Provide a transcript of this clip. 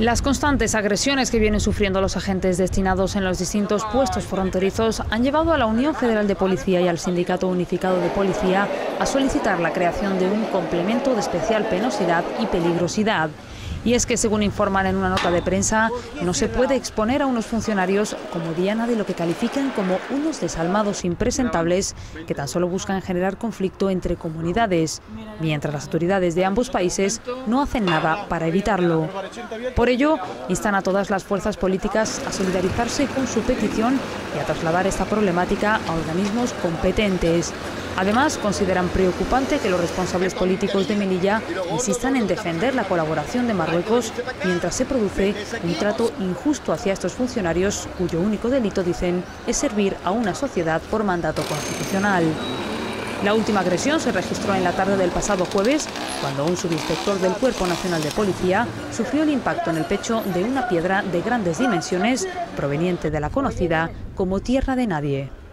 Las constantes agresiones que vienen sufriendo los agentes destinados en los distintos puestos fronterizos han llevado a la Unión Federal de Policía y al Sindicato Unificado de Policía a solicitar la creación de un complemento de especial penosidad y peligrosidad. Y es que, según informan en una nota de prensa, no se puede exponer a unos funcionarios como diana de lo que califican como unos desalmados impresentables que tan solo buscan generar conflicto entre comunidades, mientras las autoridades de ambos países no hacen nada para evitarlo. Por ello, instan a todas las fuerzas políticas a solidarizarse con su petición y a trasladar esta problemática a organismos competentes. Además, consideran preocupante que los responsables políticos de Melilla insistan en defender la colaboración de Marruecos mientras se produce un trato injusto hacia estos funcionarios cuyo único delito, dicen, es servir a una sociedad por mandato constitucional. La última agresión se registró en la tarde del pasado jueves, cuando un subinspector del Cuerpo Nacional de Policía sufrió el impacto en el pecho de una piedra de grandes dimensiones proveniente de la conocida como Tierra de Nadie.